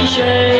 cliche.